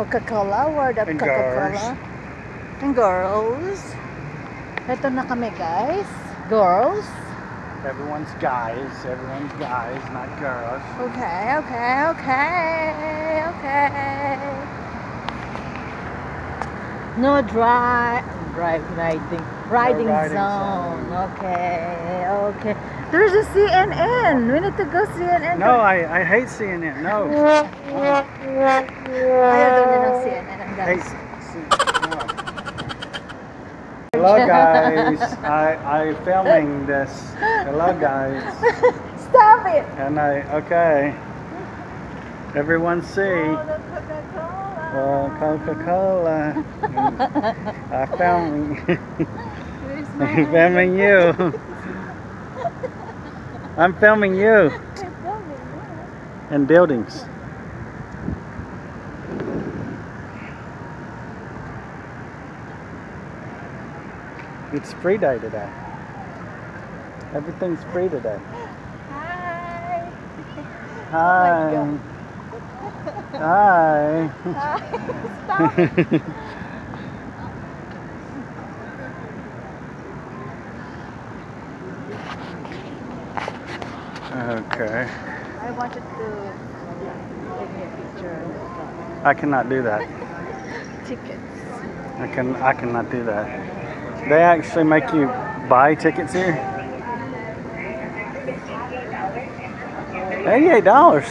pupunta kami ng Coca-Cola, World of Coca-Cola. And girls. Ito na kami guys. Girls. Everyone's guys. Everyone's guys, not girls. Okay, okay, okay, okay. No drive, drive riding, riding, riding zone. zone. Okay, okay. There's a CNN. We need to go CNN. No, I, I hate CNN. No. Ayaw daw niya ng CNN ang Hate guys. C- no. Hello guys. I I filming this. Hello guys. Stop it! And I okay. Everyone see. Oh, Coca-Cola. Uh, Coca-Cola. I found I'm filming you. I'm filming you in buildings. It's free day today. Everything's free today. Hi. Hi. Oh Hi. Stop it. Okay. I wanted to take me a picture I cannot do that. tickets. I can I cannot do that. They actually make you buy tickets here. Eighty-eight dollars.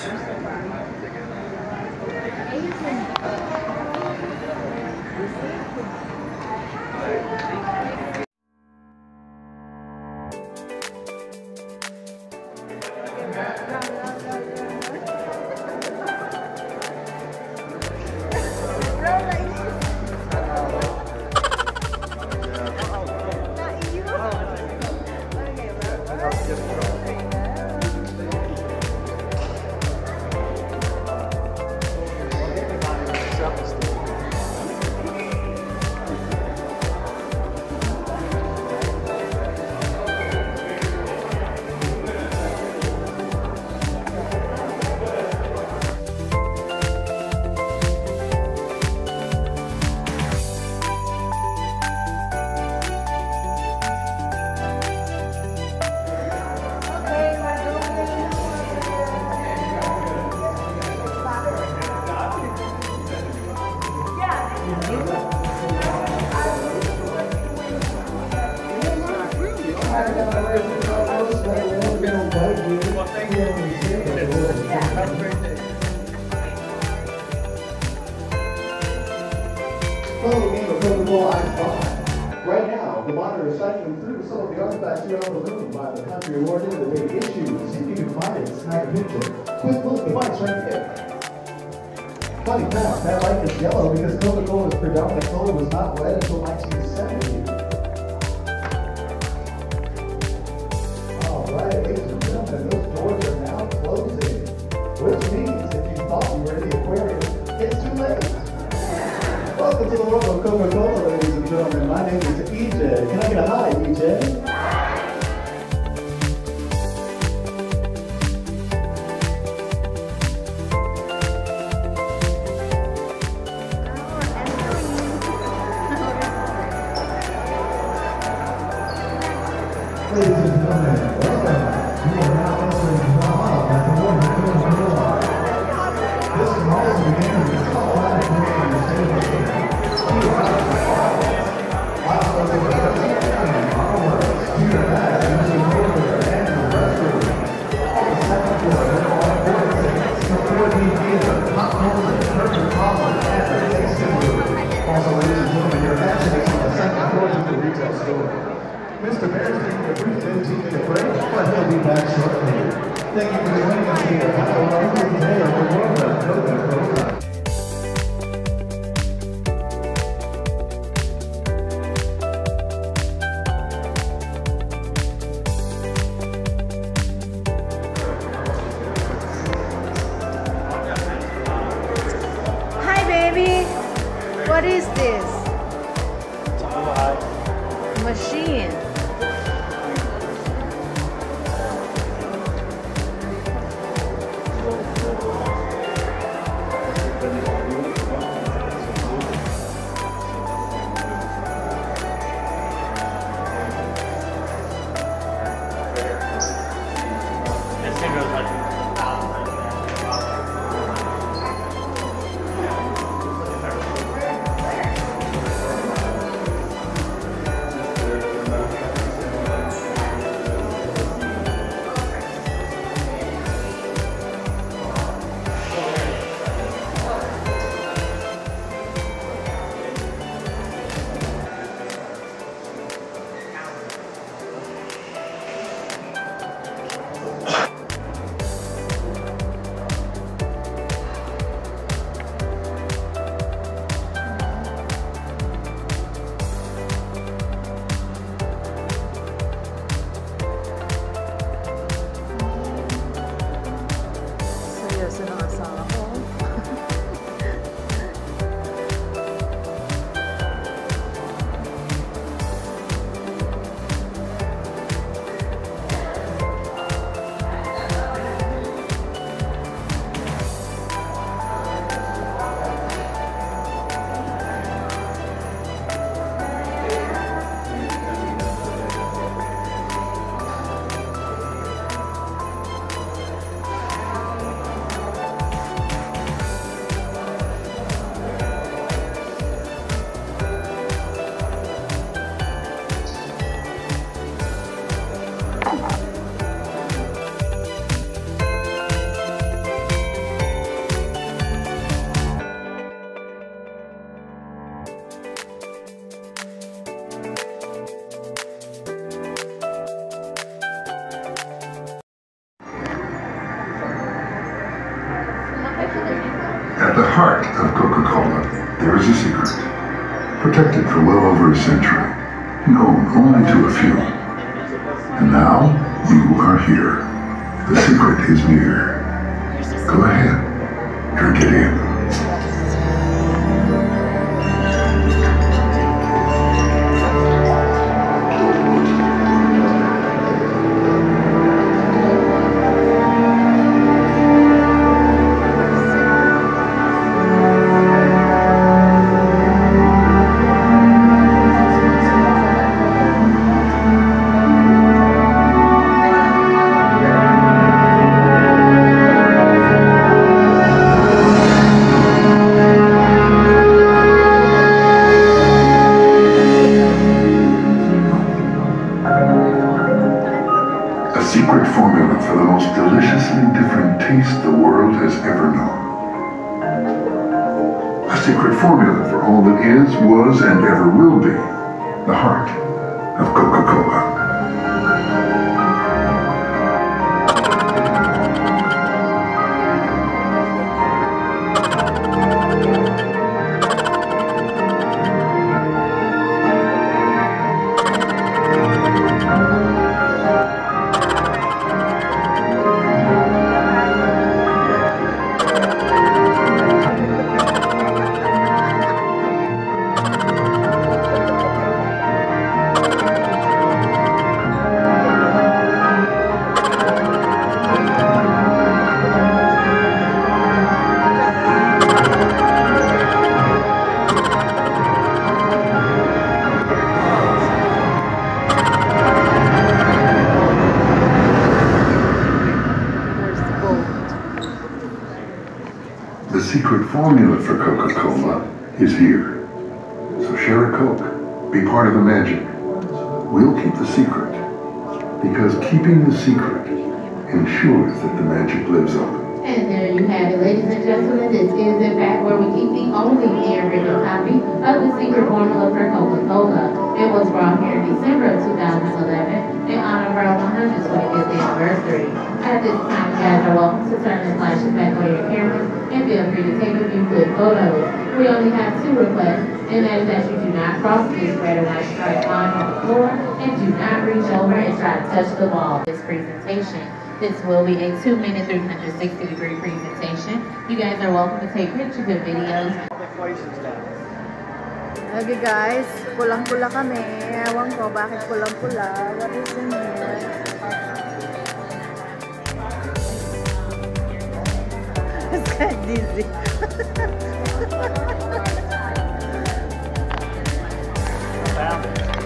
The monitor is cycling through some of the artifacts here on the room by the country awarded the they issued. See if you can find it, snag a picture. Quick look, the mic's right there. Funny fact, that light is yellow because Coca-Cola's predominant color was not red until 1970. Name is EJ. Can I get a hi, EJ? Ladies and gentlemen, welcome. Be back shortly. Thank you for joining us here There is a secret, protected for well over a century, known only to a few. And now, you are here. The secret is near. Go ahead, drink it in. Because keeping the secret ensures that the magic lives on. And there you have it, ladies and gentlemen. This is in fact where we keep the only original copy of the secret formula for Coca-Cola. It was brought here in December of 2011 in honor of our 125th anniversary. At this time, guys are welcome to turn the flashes back on your cameras and feel free to take a few good photos. We only have two requests, and that is that you do not cross this red or white stripe line on the floor and do not reach over and try to touch the ball. This presentation. This will be a two-minute, 360-degree presentation. You guys are welcome to take pictures and videos. Okay guys, pulang-pula kami. Ewan ko bakit pulang-pula. What is in? It's kind of dizzy. Right.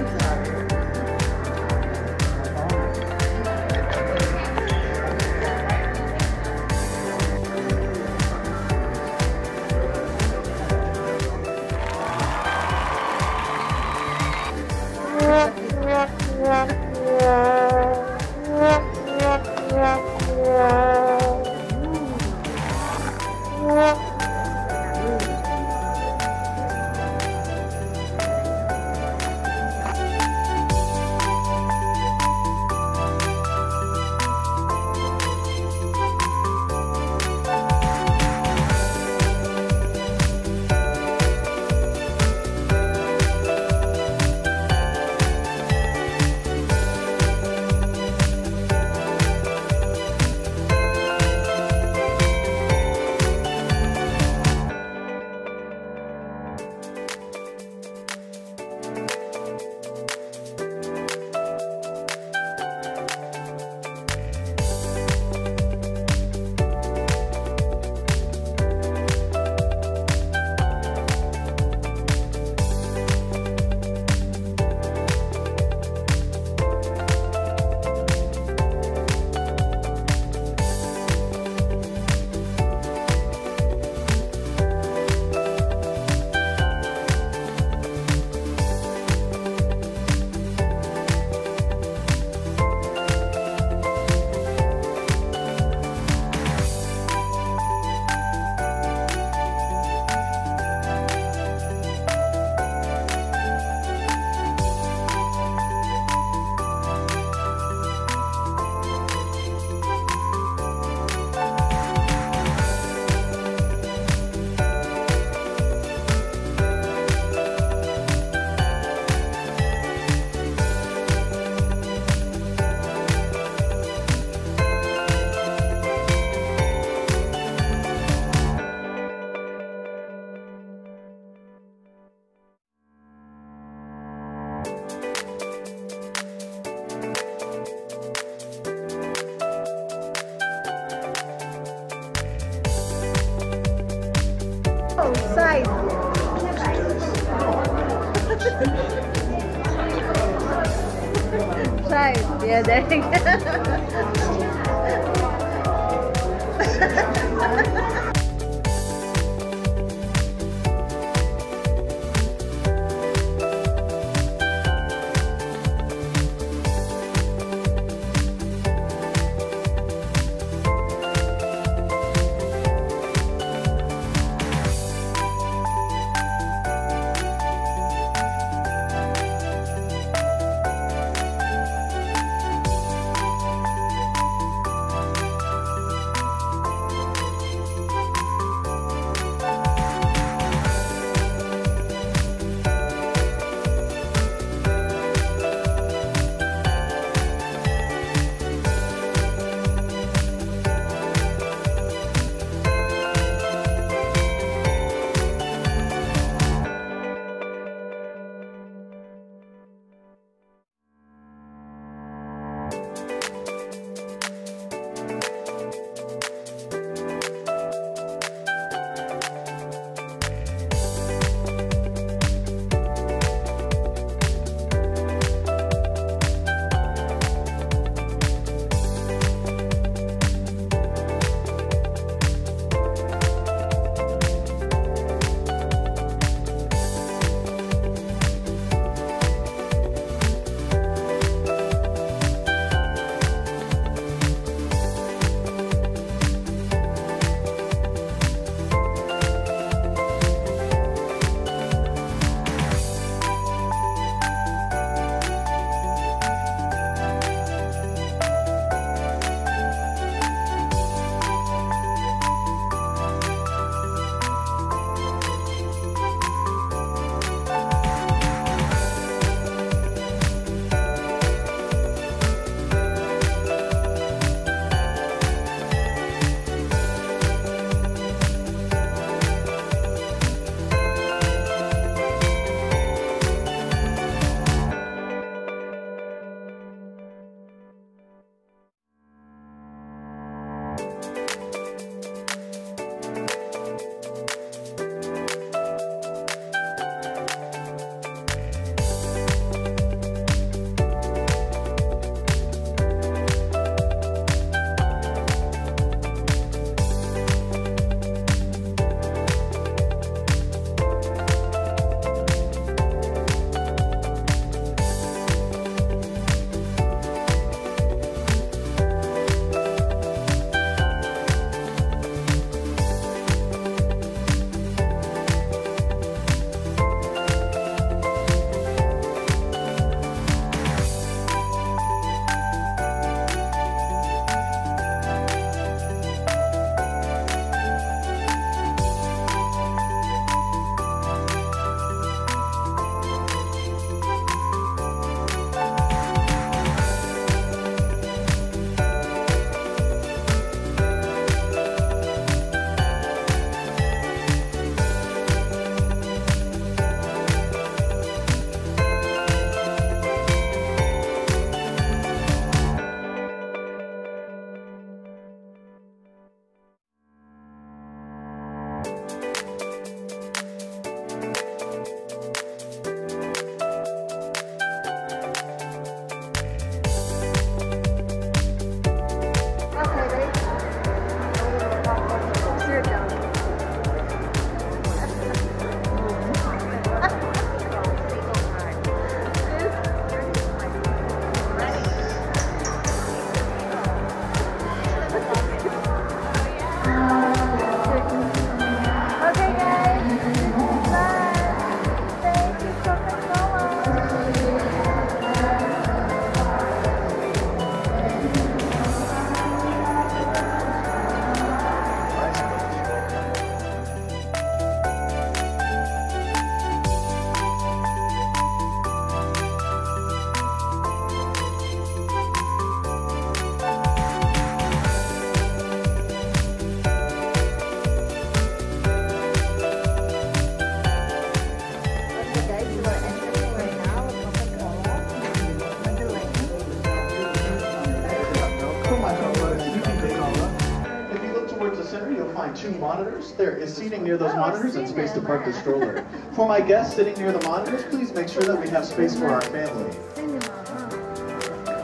Find two monitors. There is seating near those monitors and space to park the stroller. For my guests sitting near the monitors, please make sure that we have space for our family.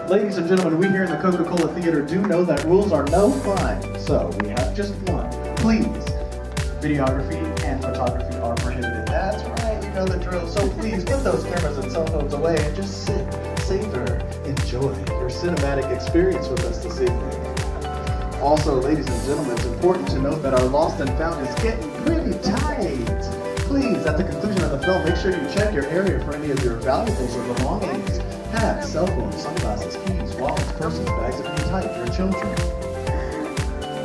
Ladies and gentlemen, we here in the Coca-Cola Theater do know that rules are no fun, so we have just one. Please, videography and photography are prohibited. That's right, you know the drill. So please put those cameras and cell phones away and just sit, savor, enjoy your cinematic experience with us this evening. Also, ladies and gentlemen, it's important to note that our lost and found is getting pretty tight. Please, at the conclusion of the film, make sure you check your area for any of your valuables or belongings. Hats, cell phones, sunglasses, keys, wallets, purses, bags if you type, your children.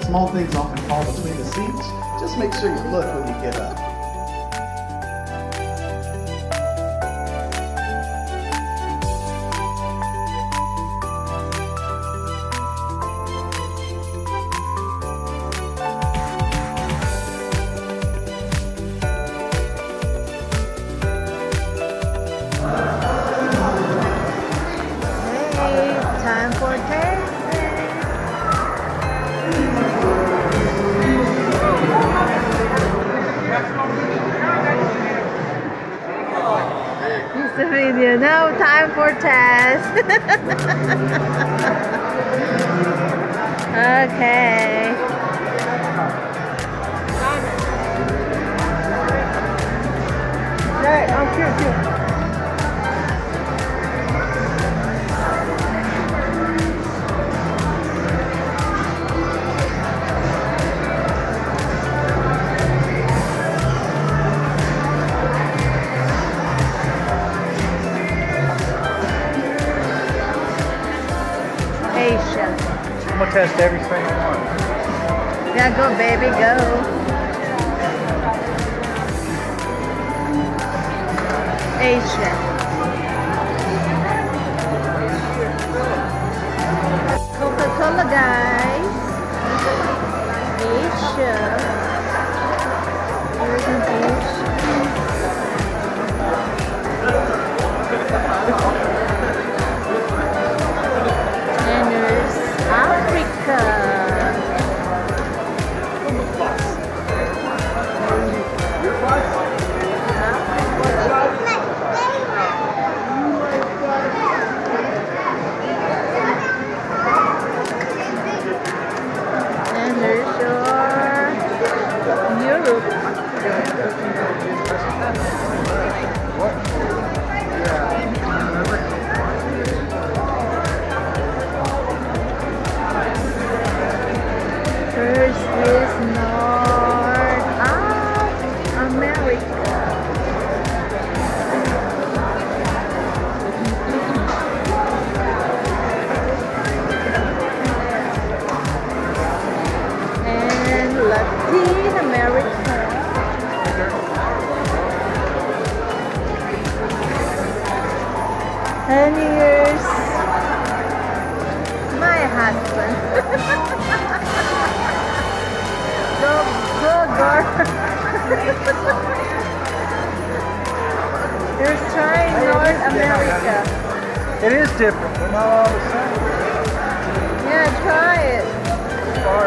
Small things often fall between the seats. Just make sure you look when you get up. Okay.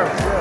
Same.